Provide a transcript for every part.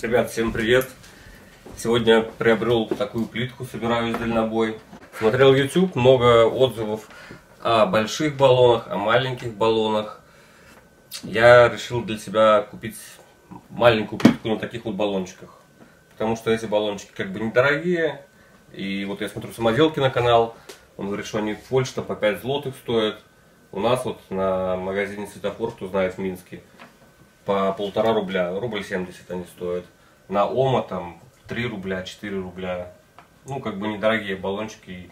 Ребят, всем привет! Сегодня приобрел такую плитку, собираюсь дальнобой. Смотрел YouTube, много отзывов о больших баллонах, о маленьких баллонах. Я решил для себя купить маленькую плитку на таких вот баллончиках. Потому что эти баллончики как бы недорогие. И вот я смотрю самоделки на канал. Он говорит, что они в Польше по 5 злотых стоят. У нас вот на магазине Светофор, кто знает, в Минске, по полтора рубля, рубль 70 они стоят. На Ома там 3 рубля, 4 рубля. Ну, как бы недорогие баллончики.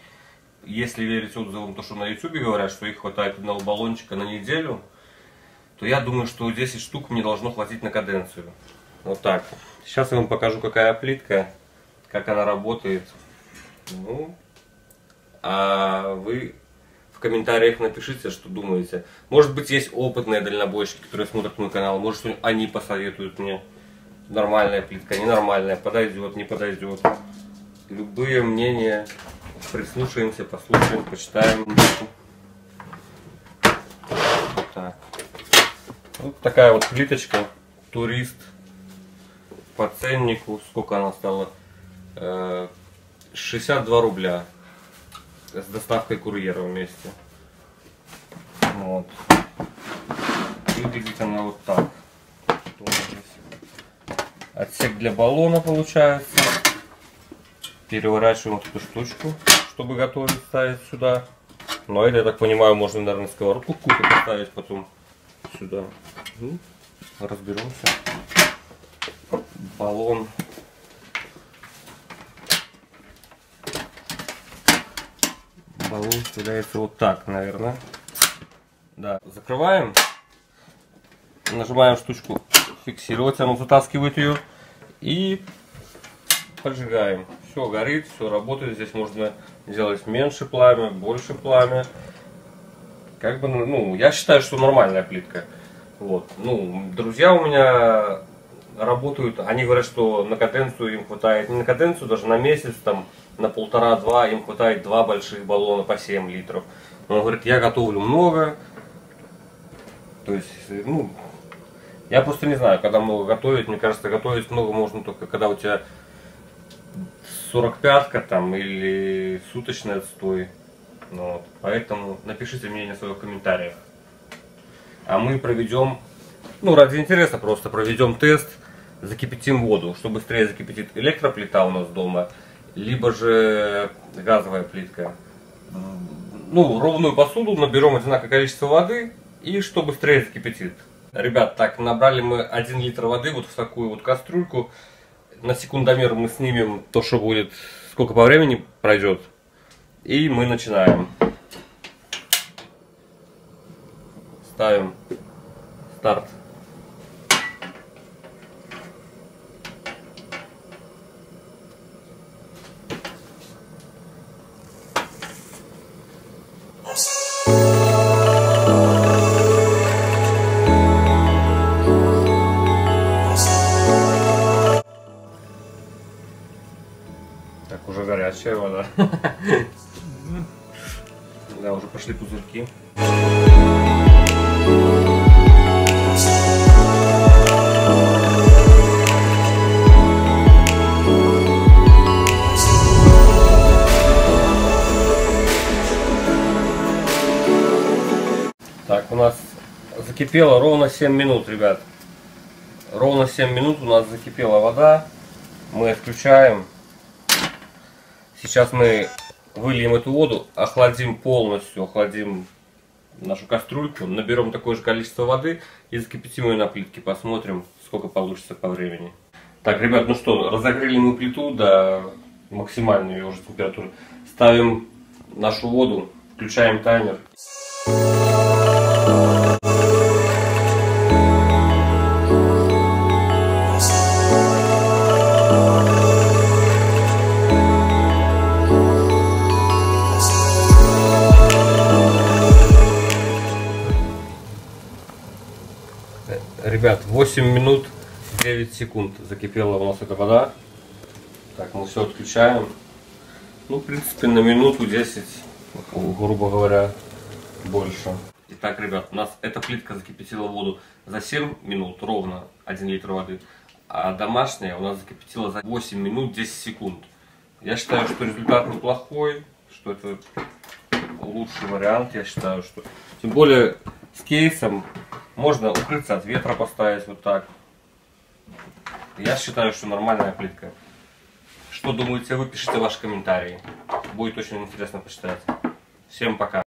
Если верить отзывам, то, что на ютубе говорят, что их хватает одного баллончика на неделю, то я думаю, что 10 штук мне должно хватить на каденцию. Вот так. Сейчас я вам покажу, какая плитка, как она работает. Ну, а вы в комментариях напишите, что думаете. Может быть, есть опытные дальнобойщики, которые смотрят мой канал. Может, они посоветуют мне. Нормальная плитка, ненормальная, подойдет, не подойдет. Любые мнения прислушаемся, послушаем, почитаем. Вот так. Вот такая вот плиточка. Турист. По ценнику. Сколько она стала? 62 э, рубля с доставкой курьера вместе. Вот. Выглядит она вот так. Отсек для баллона получается. Переворачиваем эту штучку, чтобы готовить, ставить сюда. Но это, я так понимаю, можно, наверное, сковородку какую-то поставить потом сюда. Ну, разберемся. Баллон баллон вставляется вот так, наверное. Да, закрываем. Нажимаем штучку фиксировать, оно затаскивает ее. И поджигаем. Все горит, все работает. Здесь можно сделать меньше пламя, больше пламя. Как бы, ну, я считаю, что нормальная плитка. Вот. Ну, друзья у меня работают, они говорят, что на каденцию им хватает, не на каденцию, даже на месяц, там, на полтора-два, им хватает два больших баллона по 7 литров. Он говорит, я готовлю много. То есть, ну, я просто не знаю, когда много готовить. Мне кажется, готовить много можно только когда у тебя 45-ка там или суточный отстой. Ну, вот. Поэтому напишите мнение в своих комментариях. А мы проведем, ну ради интереса просто проведем тест, закипятим воду, чтобы быстрее закипятит электроплита у нас дома либо же газовая плитка. Ну, ровную посуду наберем одинаковое количество воды и что быстрее закипятит. Ребят, так, набрали мы 1 литр воды вот в такую вот кастрюльку. На секундомер мы снимем то, что будет, сколько по времени пройдет. И мы начинаем. Ставим старт. Горячая вода. Да, уже пошли пузырьки. Так, у нас закипело ровно 7 минут, ребят. Ровно 7 минут у нас закипела вода. Мы отключаем. Сейчас мы выльем эту воду, охладим полностью, охладим нашу кастрюльку, наберем такое же количество воды и закипятим ее на плитке. Посмотрим, сколько получится по времени. Так, ребят, ну что, разогрели мы плиту до максимальной ее уже температуры. Ставим нашу воду, включаем таймер. Ребят, 8 минут 9 секунд закипела у нас эта вода. Так, мы все отключаем. Ну, в принципе, на минуту 10, грубо говоря, больше. Итак, ребят, у нас эта плитка закипятила воду за 7 минут, ровно 1 литр воды. а домашняя у нас закипятила за 8 минут 10 секунд. Я считаю, что результат неплохой, что это лучший вариант, я считаю, что... Тем более с кейсом можно укрыться от ветра поставить вот так. Я считаю, что нормальная плитка. Что думаете вы, пишите ваши комментарии. Будет очень интересно почитать. Всем пока.